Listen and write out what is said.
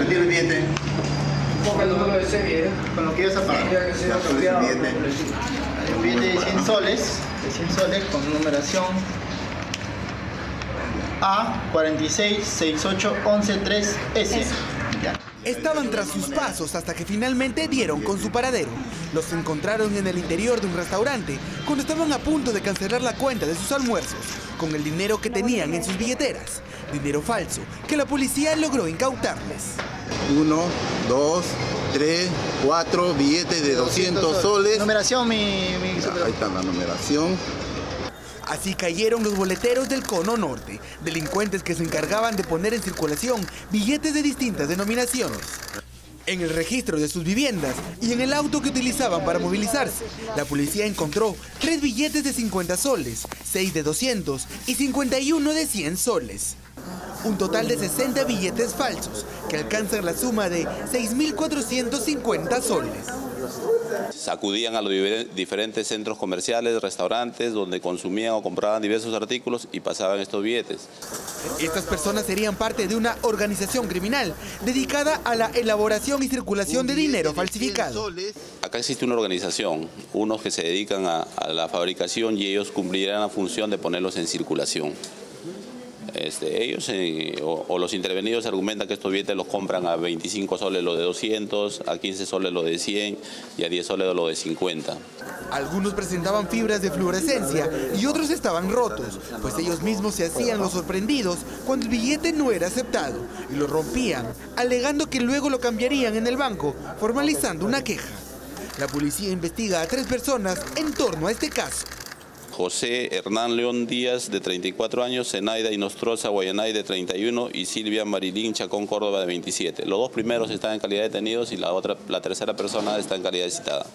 retiro el billete. Ponga el número de serie, ¿eh? Con lo que ya se paga. Tendría que ser Ya, el copiado. billete. Hay un billete de 100 soles, de 100 soles con numeración A 46 68 11 3 S. Ya. Estaban tras sus pasos hasta que finalmente dieron con su paradero. Los encontraron en el interior de un restaurante cuando estaban a punto de cancelar la cuenta de sus almuerzos con el dinero que tenían en sus billeteras. Dinero falso que la policía logró incautarles. Uno, dos, tres, cuatro billetes de 200 soles. Numeración, mi, mi Ya, Ahí está la numeración. Así cayeron los boleteros del Cono Norte, delincuentes que se encargaban de poner en circulación billetes de distintas denominaciones. En el registro de sus viviendas y en el auto que utilizaban para movilizarse, la policía encontró tres billetes de 50 soles, seis de 200 y 51 de 100 soles. Un total de 60 billetes falsos que alcanzan la suma de 6.450 soles. Acudían a los diferentes centros comerciales, restaurantes, donde consumían o compraban diversos artículos y pasaban estos billetes. Estas personas serían parte de una organización criminal dedicada a la elaboración y circulación de dinero falsificado. Acá existe una organización, unos que se dedican a, a la fabricación y ellos cumplirán la función de ponerlos en circulación. Este, ellos o, o los intervenidos argumentan que estos billetes los compran a 25 soles los de 200, a 15 soles los de 100 y a 10 soles los de 50. Algunos presentaban fibras de fluorescencia y otros estaban rotos, pues ellos mismos se hacían los sorprendidos cuando el billete no era aceptado y lo rompían, alegando que luego lo cambiarían en el banco, formalizando una queja. La policía investiga a tres personas en torno a este caso. José Hernán León Díaz, de 34 años, Zenaida Inostroza Guayanay, de 31, y Silvia Marilín Chacón Córdoba, de 27. Los dos primeros están en calidad de detenidos y la, otra, la tercera persona está en calidad de citada.